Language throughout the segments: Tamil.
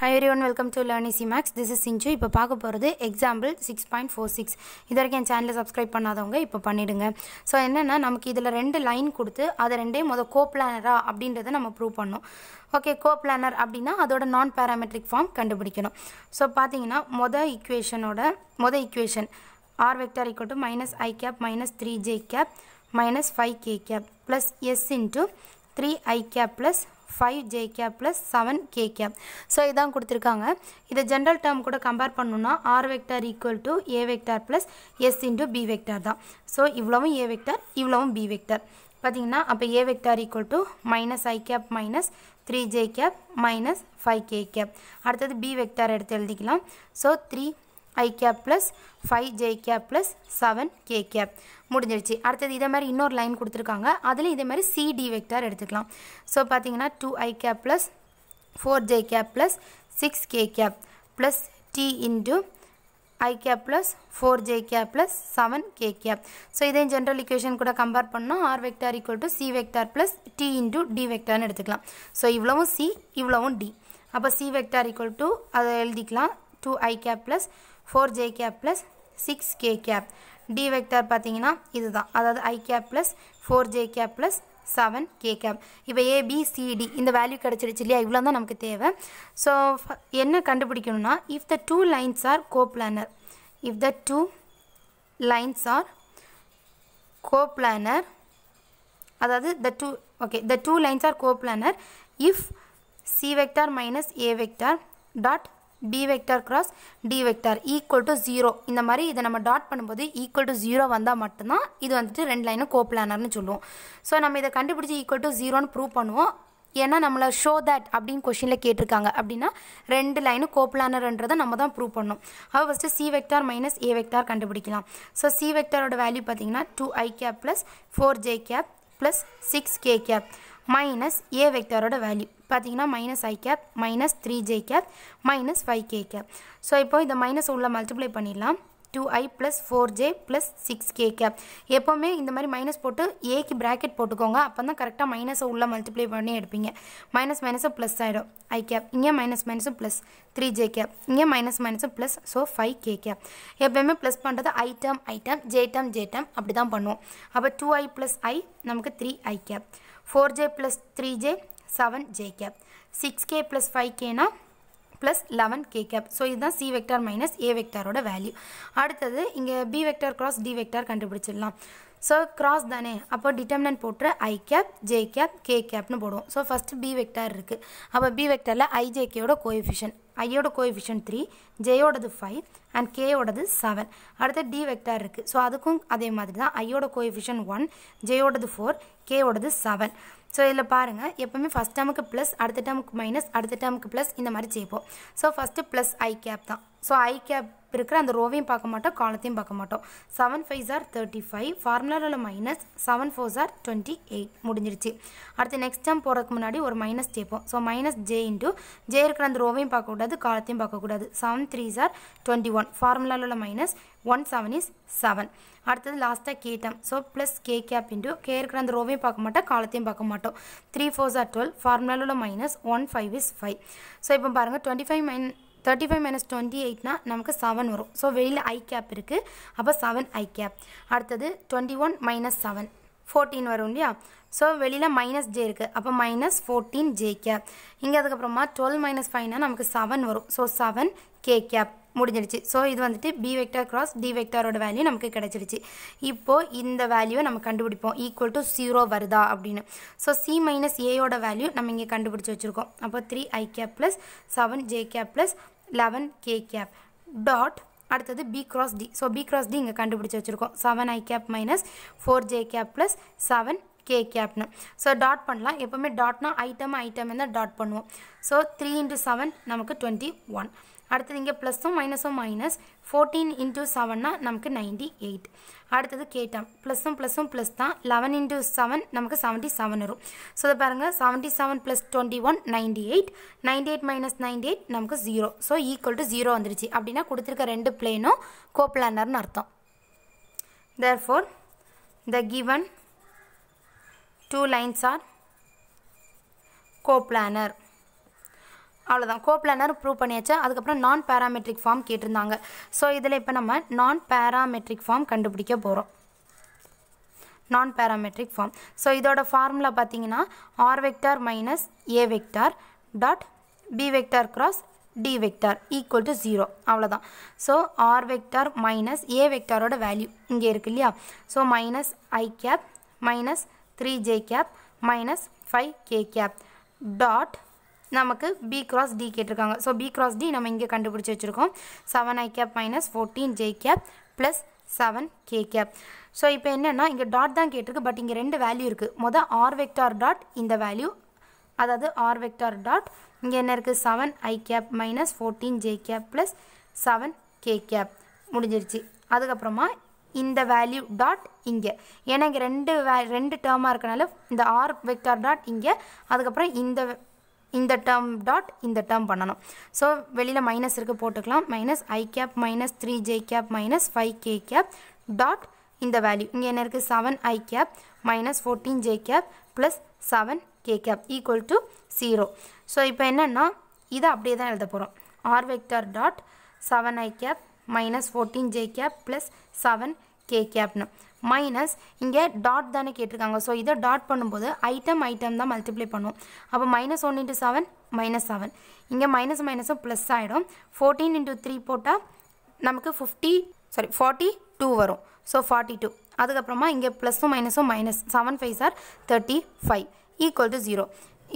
Hi everyone welcome to learn C maths this is Sinchu இப்போ பார்க்க போகிறது example six point four six இது வரைக்கும் என் சேனலை சப்ஸ்கிரைப் பண்ணாதவங்க இப்போ பண்ணிடுங்க. ஸோ என்னென்னா நமக்கு இதில் ரெண்டு லைன் கொடுத்து அதை ரெண்டையும் மொதல் கோ பிளானரா அப்படின்றத நம்ம ப்ரூவ் பண்ணோம். ஓகே கோ பிளானர் அப்படின்னா அதோட நான் பேராமெட்ரிக் ஃபார்ம் கண்டுபிடிக்கணும் ஸோ பார்த்தீங்கன்னா மொதல் ஈக்குவேஷனோட மொதல் equation r vector equal to minus i cap minus three j cap minus five k cap plus s into three i cap plus five j cap plus seven k cap so இதான் கொடுத்துருக்காங்க. இதை ஜென்ரல் டேர்ம் கூட கம்பேர் பண்ணணும்னா r vector equal to a vector plus s into b vector தான். ஸோ இவ்வளவும் ஏ வெக்டார் இவ்வளவும் பி வெக்டார் பார்த்தீங்கன்னா அப்போ a vector equal to minus i cap minus three j cap minus five k cap அடுத்தது பி வெக்டார் எடுத்து எழுதிக்கலாம். So three i cap plus five j cap plus seven k cap முடிஞ்சிருச்சு. அடுத்தது இதே மாதிரி இன்னொரு லைன் கொடுத்துருக்காங்க. அதில் இதே மாதிரி சிடி வெக்டார் எடுத்துக்கலாம். ஸோ பார்த்தீங்கன்னா two i cap plus four j cap plus six k cap plus t into i cap plus four j cap plus seven k cap so இதே ஜென்ரல் இக்குவேஷன் கூட கம்பேர் பண்ணால் r vector equal to c vector plus t into d வெக்டார்னு எடுத்துக்கலாம். ஸோ இவ்வளவும் சி இவ்வளவும் டி அப்போ சி வெக்டார் ஈக்குவல் டு அதை எழுதிக்கலாம். Two i cap plus four j cap plus six k cap. D vector பார்த்தீங்கன்னா இதுதான். அதாவது i cap plus four j cap plus seven k cap. இப்போ ஏபிசிடி இந்த வேல்யூ கிடச்சிருச்சு இல்லையா? இவ்வளோ தான் நமக்கு தேவை. ஸோ என்ன கண்டுபிடிக்கணும்னா if the two lines are coplanar if the two lines are coplanar அதாவது the two okay the two lines are coplanar if c vector minus a vector dot b vector cross d vector equal to zero இந்த மாதிரி இதை நம்ம டாட் பண்ணும்போது ஈக்குவல் டு ஜீரோ வந்தால் மட்டும்தான் இது வந்துட்டு ரெண்டு லைனும் கோப்ளானர்னு சொல்லுவோம். ஸோ நம்ம இதை கண்டுபிடிச்சி ஈக்குவல் டு ஜீரோன்னு ப்ரூவ் பண்ணுவோம். ஏன்னா நம்மளை ஷோ தட் அப்படின்னு கொஷினில் கேட்டிருக்காங்க. அப்படின்னா ரெண்டு லைனும் கோப்ளானர்ன்றதை நம்ம தான் ப்ரூவ் பண்ணணும். அப்போ first c vector minus a vector கண்டுபிடிக்கலாம். ஸோ சி வெக்டாரோட வேல்யூ பார்த்தீங்கன்னா two i cap plus four j cap plus six k cap minus a வெக்டாரோட value பார்த்தீங்கன்னா minus i cap minus three j cap minus five k cap so இப்போ இந்த மைனஸ் உள்ள மல்டிப்ளை பண்ணிடலாம். Two i plus four j plus six k cap எப்போவுமே இந்த மாதிரி மைனஸ் போட்டு ஏக்கு ப்ராக்கெட் போட்டுக்கோங்க. அப்போ தான் கரெக்டாக மைனஸை உள்ள மல்டிப்ளை பண்ணி எடுப்பீங்க. மைனஸ் மைனஸும் ப்ளஸ் ஆகிடும் ஐ கேப் இங்கே மைனஸ் மைனஸும் ப்ளஸ் த்ரீ ஜே கேப் இங்கே மைனஸ் மைனஸும் plus so five k cap எப்போயுமே ப்ளஸ் பண்ணுறது i term i term j term j term அப்படி தான் பண்ணுவோம். அப்போ டூ ஐ ப்ளஸ் ஐ நமக்கு three i cap four j plus three j seven j cap six k plus five கேனா plus eleven k cap so இதுதான் சி வெக்டார் மைனஸ் ஏ வெக்டாரோட வேல்யூ அடுத்தது இங்கே B vector cross D vector கண்டுபிடிச்சிடலாம். ஸோ கிராஸ் தானே? அப்போ டிட்டர்மினன்ட் போட்டு I cap J cap K கேப்னு போடுவோம். ஸோ ஃபஸ்ட்டு பி வெக்டார் இருக்குது அப்போ பி வெக்டாரில் ஐஜேகேயோட கோஎஃபிஷியன் ஐயோட கோஎஃபிஷியன் த்ரீ ஜேயோடது ஃபைவ் அண்ட் கேயோடது செவன் அடுத்து டி வெக்டார் இருக்குது ஸோ அதுக்கும் அதே மாதிரி தான் ஐயோட கோஎஃபிஷன் ஒன் ஜேயோடது ஃபோர் கேயோடது செவன் ஸோ இதில் பாருங்கள் எப்போவுமே ஃபஸ்ட் டேமுக்கு ப்ளஸ் அடுத்த டேமுக்கு மைனஸ் அடுத்த டேமுக்கு ப்ளஸ் இந்த மாதிரி செய்வோம் so first plus I cap தான். ஸோ ஐ கேப் இருக்கிற அந்த ரோவையும் பார்க்க மாட்டோம் காலத்தையும் பார்க்க மாட்டோம். Seven five are thirty five ஃபார்முலாவில் minus seven four are twenty eight முடிஞ்சிருச்சு. அடுத்து நெக்ஸ்ட் டைம் போகிறதுக்கு முன்னாடி ஒரு மைனஸ் சேர்ப்போம் so minus J into J இருக்கிற அந்த ரோவையும் பார்க்கக்கூடாது காலத்தையும் பார்க்கக்கூடாது. Seven three are twenty one ஃபார்முலாவில் minus one seven is seven அடுத்தது லாஸ்ட்டாக K கேட்டம். So plus K cap into K இருக்கிற அந்த ரோவையும் பார்க்க மாட்டோம் காலத்தையும் பார்க்க மாட்டோம். த்ரீ ஃபோர்ஸ் ஆர் டுவெல் ஃபார்முலாவில் minus one five is five so இப்போ பாருங்கள் twenty five minus thirty five minus twenty எயிட்னா நமக்கு செவன் வரும். ஸோ வெளியில் ஐ கேப் இருக்குது அப்போ செவன் ஐ கேப் அடுத்தது twenty one minus seven fourteen வரும் இல்லையா? ஸோ வெளியில் மைனஸ் ஜே இருக்குது அப்போ மைனஸ் ஃபோர்டீன் ஜே கேப் இங்கே அதுக்கப்புறமா டுவெல் மைனஸ் ஃபைவ்னா நமக்கு செவன் வரும். ஸோ செவன் கே கேப் முடிஞ்சிடுச்சு. ஸோ இது வந்துட்டு பி வெக்டார் கிராஸ் டி வெக்டாரோட வேல்யூ நமக்கு கிடச்சிருச்சு இப்போது இந்த வேல்யூவை நம்ம கண்டுபிடிப்போம். ஈக்குவல் டு ஜீரோ வருதா அப்படின்னு. ஸோ சி மைனஸ் ஏயோட வேல்யூ நம்ம இங்கே கண்டுபிடிச்சி வச்சுருக்கோம். அப்போ three I cap plus seven J cap plus eleven K cap dot அடுத்தது B cross D so B cross D இங்கே கண்டுபிடிச்சி வச்சுருக்கோம். Seven I cap minus four J cap plus seven K கேப்னு so dot பண்ணலாம். எப்போவுமே டாட்னா ஐட்டம் ஐட்டம் தான் டாட் பண்ணுவோம். ஸோ த்ரீ இன்ட்டு செவன் நமக்கு டுவெண்ட்டி ஒன் அடுத்தது இங்கே ப்ளஸ்ஸும் மைனஸும் மைனஸ் ஃபோர்டீன் இன்ட்டு செவன்னா நமக்கு நைன்டி எயிட் அடுத்தது கேட்டம். ப்ளஸ்ஸும் ப்ளஸ்ஸும் ப்ளஸ் தான். லெவன் இன்ட்டு செவன் நமக்கு செவன்ட்டி செவன் வரும். ஸோ இதை பாருங்கள் seventy seven plus twenty one ninety eight ninety eight minus ninety eight நமக்கு zero so equal to zero வந்துருச்சு. அப்படின்னா கொடுத்துருக்க ரெண்டு பிளேனும் கோப்ளானர்னு அர்த்தம். Therefore the given two lines are coplanar. அவ்வளோதான் கோப்ளானர் ப்ரூவ் பண்ணியாச்சு அதுக்கப்புறம் நான் பேராமெட்ரிக் ஃபார்ம் கேட்டிருந்தாங்க. ஸோ இதில் இப்போ நம்ம நான் பேராமெட்ரிக் ஃபார்ம் கண்டுபிடிக்க போகிறோம் நான் பேராமெட்ரிக் ஃபார்ம் ஸோ இதோட ஃபார்முலா பார்த்தீங்கன்னா R vector minus A vector dot B vector cross D vector equal to zero அவ்வளோதான் so R vector minus A வெக்டாரோட value இங்கே இருக்கு இல்லையா? So minus I cap minus three J cap minus five K cap dot நமக்கு பி கிராஸ் டி கேட்டிருக்காங்க. ஸோ பி கிராஸ் டி நம்ம இங்கே கண்டுபிடிச்சி வச்சுருக்கோம். Seven I cap minus fourteen J cap plus seven K cap so இப்போ என்னென்னா இங்கே டாட் தான் கேட்டிருக்கு பட் இங்கே ரெண்டு வேல்யூ இருக்குது மொதல் ஆர் வெக்டார் டாட் இந்த வேல்யூ அதாவது ஆர் வெக்டார் டாட் இங்கே என்ன இருக்குது seven I cap minus fourteen J cap plus seven K cap முடிஞ்சிருச்சு. அதுக்கப்புறமா இந்த வேல்யூ டாட் இங்கே. ஏன்னா இங்கே ரெண்டு வே ரெண்டு டேர்மாக இருக்கனால இந்த ஆர் வெக்டார் டாட் இங்கே அதுக்கப்புறம் இந்த இந்த டேர்ம் டாட் இந்த டேர்ம் பண்ணணும். ஸோ வெளியில் மைனஸ் இருக்குது போட்டுக்கலாம். Minus I cap minus three J cap minus five K cap dot இந்த வேல்யூ இங்கே என்ன இருக்குது seven I cap minus fourteen J cap plus seven K cap equal to zero so இப்போ என்னென்னா இதை அப்படியே தான் எழுத போகிறோம் R vector dot seven I cap minus fourteen J cap plus seven K கேப்னு minus இங்கே டாட் தானே கேட்டிருக்காங்க. ஸோ இதை டாட் பண்ணும்போது ஐட்டம் ஐட்டம் தான் மல்டிப்ளை பண்ணும். அப்போ minus one into seven minus seven இங்கே மைனஸ் மைனஸும் ப்ளஸ் ஆகிடும் ஃபோர்டீன் இன்ட்டு த்ரீ போட்டால் நமக்கு ஃபிஃப்டி சாரி ஃபார்ட்டி டூ வரும். ஸோ ஃபார்ட்டி டூ அதுக்கப்புறமா இங்கே ப்ளஸும் மைனஸும் minus seven five are thirty five equal to zero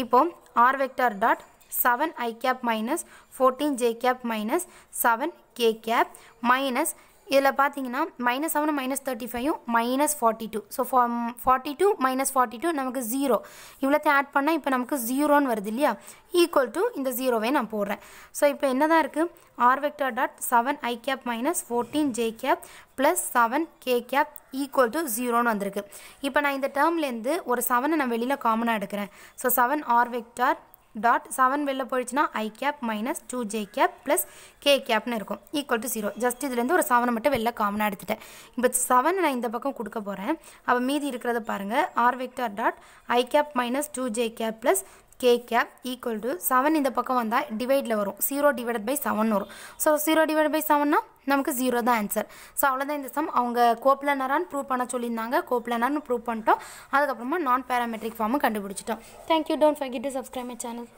இப்போது R vector dot seven I cap minus fourteen J cap minus seven K cap minus இதில் பார்த்தீங்கன்னா minus seven minus thirty ஃபைவும் minus forty two so forty two minus forty two நமக்கு ஜீரோ இவ்வளோத்தையும் ஆட் பண்ணால் இப்போ நமக்கு ஜீரோன்னு வருது இல்லையா? ஈக்குவல் டு இந்த ஜீரோவே நான் போடுறேன். ஸோ இப்போ என்ன தான் இருக்குது R vector dot seven I cap minus fourteen J cap plus seven K cap equal to ஜீரோன்னு வந்திருக்கு. இப்போ நான் இந்த டேர்ம்லேருந்து ஒரு செவனை நான் வெளியில் காமனாக எடுக்கிறேன். So seven R vector dot seven வெளில போயிடுச்சுன்னா I cap minus two J cap plus K கேப்னு இருக்கும். ஈக்குவல் டு ஜீரோ ஜஸ்ட் இதுலேருந்து ஒரு செவனை மட்டும் வெளில காமனாக எடுத்துட்டேன். இப்போ செவன் நான் இந்த பக்கம் கொடுக்க போகிறேன் அப்போ மீதி இருக்கிறத பாருங்கள் R vector dot I cap minus two J cap plus K cap equal to seven இந்த பக்கம் வந்தால் டிவைடில் வரும். ஜீரோ டிவைட் பை செவன் வரும். ஸோ ஜீரோ டிவைட் பை செவன்னா நமக்கு ஜீரோ தான் ஆன்சர் ஸோ அவ்வளோதான் இந்த சம் அவங்க கோப்ளனரான்னு ப்ரூவ் பண்ண சொல்லியிருந்தாங்க. கோப்ளனர்னு ப்ரூவ் பண்ணிட்டோம். அதுக்கப்புறமா நான் பேராமெட்ரிக் ஃபார்மும் கண்டுபிடிச்சிட்டோம் thank you don't forget to subscribe my channel